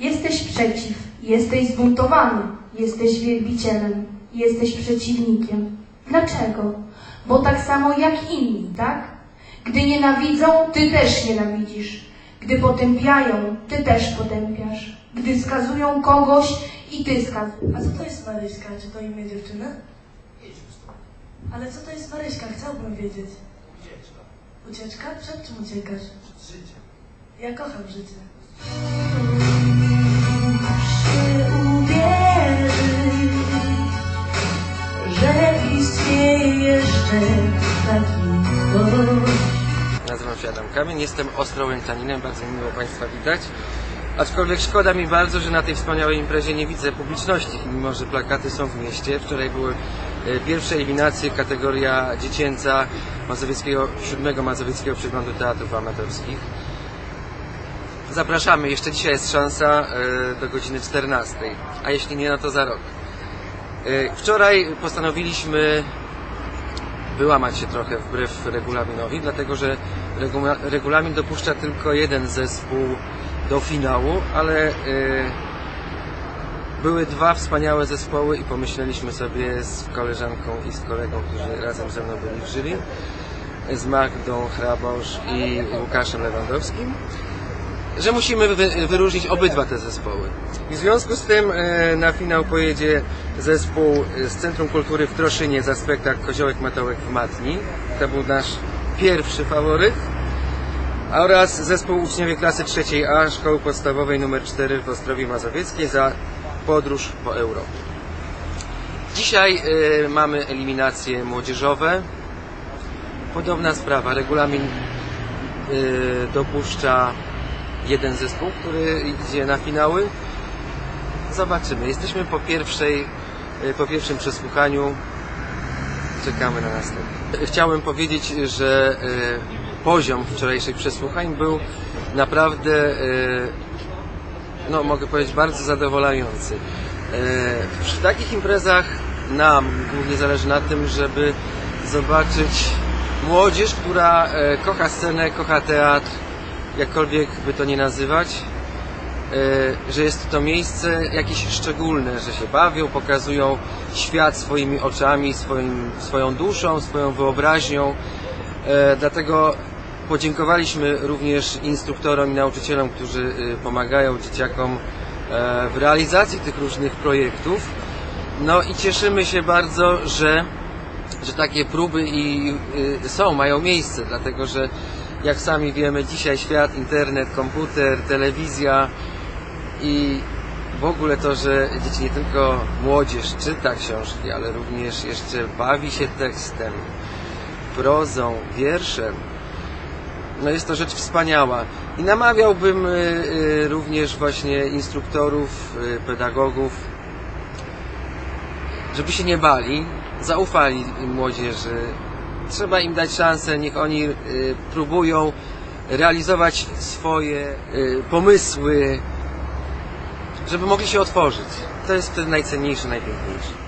Jesteś przeciw, jesteś zbuntowany, jesteś wielbicielem, jesteś przeciwnikiem. Dlaczego? Bo tak samo jak inni, tak? Gdy nienawidzą, ty też nienawidzisz. Gdy potępiają, ty też potępiasz. Gdy skazują kogoś i ty skazujesz. A co to jest Maryśka? Czy to imię dziewczyny? Ale co to jest Maryśka? Chciałbym wiedzieć. Ucieczka? Przed czym uciekasz? Ja kocham życie. Nazywam się Adam Kamień, jestem ostrołęczaninem, bardzo miło Państwa widać. Aczkolwiek szkoda mi bardzo, że na tej wspaniałej imprezie nie widzę publiczności, mimo że plakaty są w mieście. Wczoraj były e, pierwsze eliminacje, kategoria dziecięca Mazowieckiego, siódmego Mazowieckiego Przeglądu Teatrów Amatorskich. Zapraszamy, jeszcze dzisiaj jest szansa e, do godziny 14, a jeśli nie, no to za rok. E, Wczoraj postanowiliśmy wyłamać się trochę wbrew regulaminowi, dlatego że regula- regulamin dopuszcza tylko jeden zespół do finału, ale y, były dwa wspaniałe zespoły i pomyśleliśmy sobie z koleżanką i z kolegą, którzy razem ze mną byli w jury, z Magdą Hrabosz i Łukaszem Lewandowskim, że musimy wy, wyróżnić obydwa te zespoły. I w związku z tym e, na finał pojedzie zespół z Centrum Kultury w Troszynie za spektakl Koziołek Matołek w Matni. To był nasz pierwszy faworyt. Oraz zespół uczniowie klasy trzeciej A Szkoły Podstawowej nr 4 w Ostrowie Mazowieckiej za podróż po Europie. Dzisiaj e, mamy eliminacje młodzieżowe. Podobna sprawa. Regulamin e, dopuszcza jeden zespół, który idzie na finały. Zobaczymy. Jesteśmy po pierwszej, e, po pierwszym przesłuchaniu. Czekamy na następne. Chciałem powiedzieć, że e, poziom wczorajszych przesłuchań był naprawdę, e, no mogę powiedzieć, bardzo zadowalający. Przy takich imprezach nam głównie zależy na tym, żeby zobaczyć młodzież, która kocha scenę, kocha teatr, jakkolwiek by to nie nazywać, e, że jest to miejsce jakieś szczególne, że się bawią, pokazują świat swoimi oczami, swoim, swoją duszą, swoją wyobraźnią. E, Dlatego podziękowaliśmy również instruktorom i nauczycielom, którzy e, pomagają dzieciakom w realizacji tych różnych projektów. No i cieszymy się bardzo, że że takie próby i y, są, mają miejsce, dlatego że jak sami wiemy, dzisiaj świat, internet, komputer, telewizja i w ogóle to, że dzieci nie tylko młodzież czyta książki, ale również jeszcze bawi się tekstem, prozą, wierszem. No jest to rzecz wspaniała. I namawiałbym y, y, również właśnie instruktorów, y, pedagogów, żeby się nie bali, zaufali młodzieży. Trzeba im dać szansę, niech oni y, próbują realizować swoje y, pomysły, żeby mogli się otworzyć. To jest wtedy najcenniejsze, najpiękniejsze.